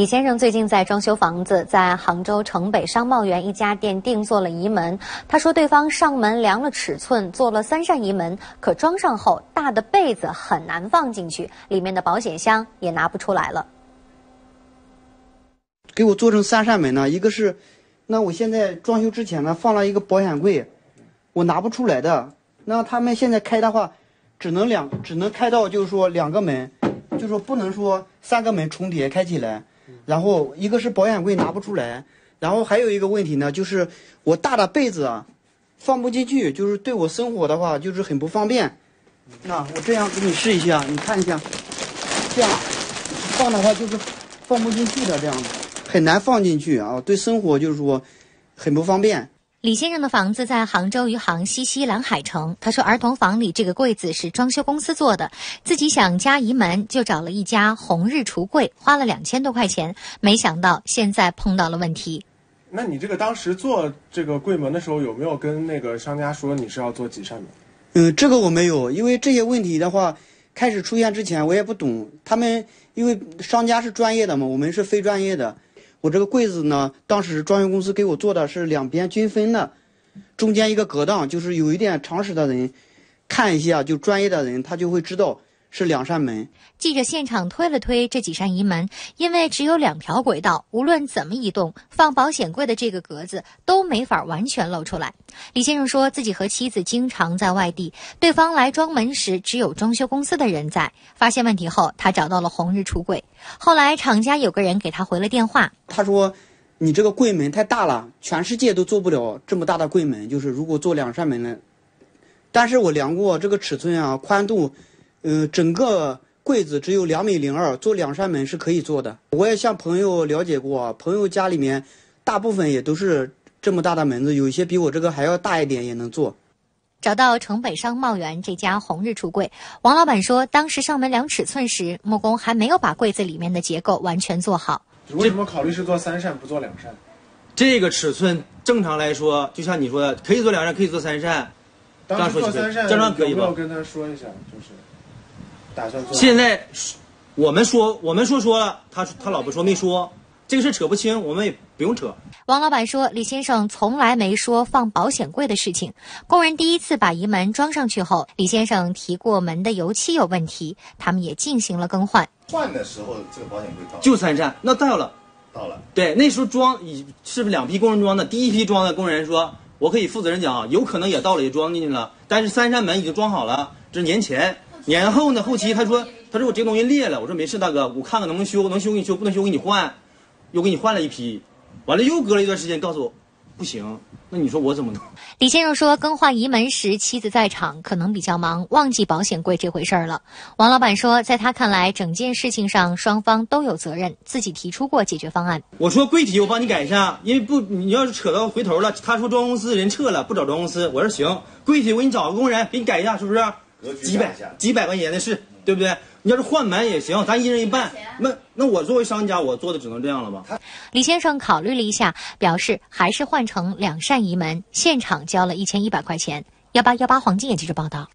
李先生最近在装修房子，在杭州城北商贸园一家店定做了移门。他说，对方上门量了尺寸，做了三扇移门，可装上后大的被子很难放进去，里面的保险箱也拿不出来了。给我做成三扇门呢，一个是，那我现在装修之前呢放了一个保险柜，我拿不出来的。那他们现在开的话，只能两，只能开到就是说两个门，就说不能说三个门重叠开起来。然后一个是保险柜拿不出来，然后还有一个问题呢，就是我大的被子啊，放不进去，就是对我生活的话就是很不方便。那我这样给你试一下，你看一下，这样放的话就是放不进去的，这样很难放进去啊，对生活就是说很不方便。李先生的房子在杭州余杭西溪蓝海城。他说，儿童房里这个柜子是装修公司做的，自己想加移门，就找了一家红日橱柜，花了两千多块钱。没想到现在碰到了问题。那你这个当时做这个柜门的时候，有没有跟那个商家说你是要做几扇门？嗯，这个我没有，因为这些问题的话，开始出现之前我也不懂。他们因为商家是专业的嘛，我们是非专业的。我这个柜子呢，当时装修公司给我做的是两边均分的，中间一个隔档，就是有一点常识的人看一下，就专业的人他就会知道。是两扇门。记者现场推了推这几扇移门，因为只有两条轨道，无论怎么移动，放保险柜的这个格子都没法完全露出来。李先生说自己和妻子经常在外地，对方来装门时只有装修公司的人在。发现问题后，他找到了红日橱柜。后来厂家有个人给他回了电话，他说：“你这个柜门太大了，全世界都做不了这么大的柜门。就是如果做两扇门呢，但是我量过这个尺寸啊，宽度。”嗯，整个柜子只有两米零二，做两扇门是可以做的。我也向朋友了解过，朋友家里面大部分也都是这么大的门子，有一些比我这个还要大一点也能做。找到城北商贸园这家红日橱柜，王老板说，当时上门量尺寸时，木工还没有把柜子里面的结构完全做好。为什么考虑是做三扇不做两扇？这个尺寸正常来说，就像你说的，可以做两扇，可以做三扇。当时做三扇，正常可以吧？跟他说一下，就是。打算做。现在，我们说，我们说说了，他他老婆说没说，这个事扯不清，我们也不用扯。王老板说，李先生从来没说放保险柜的事情。工人第一次把移门装上去后，李先生提过门的油漆有问题，他们也进行了更换。换的时候，这个保险柜到就三扇，那到了，到了。对，那时候装，以是不是两批工人装的？第一批装的工人说，我可以负责任讲，有可能也到了，也装进去了，但是三扇门已经装好了，这是年前。年后呢？后期他说，他说我这个东西裂了。我说没事，大哥，我看看能不能修，能修给你修，不能修给你换。又给你换了一批，完了又隔了一段时间，告诉我不行。那你说我怎么弄？李先生说，更换移门时妻子在场，可能比较忙，忘记保险柜这回事儿了。王老板说，在他看来，整件事情上双方都有责任，自己提出过解决方案。我说柜体我帮你改一下，因为不你要是扯到回头了，他说装修公司人撤了，不找装修公司。我说行，柜体我给你找个工人给你改一下，是不是？几百几百块钱的事，对不对？你要是换门也行，咱一人一半。那那我作为商家，我做的只能这样了吧？李先生考虑了一下，表示还是换成两扇移门，现场交了一千一百块钱。幺八幺八黄金也记者报道。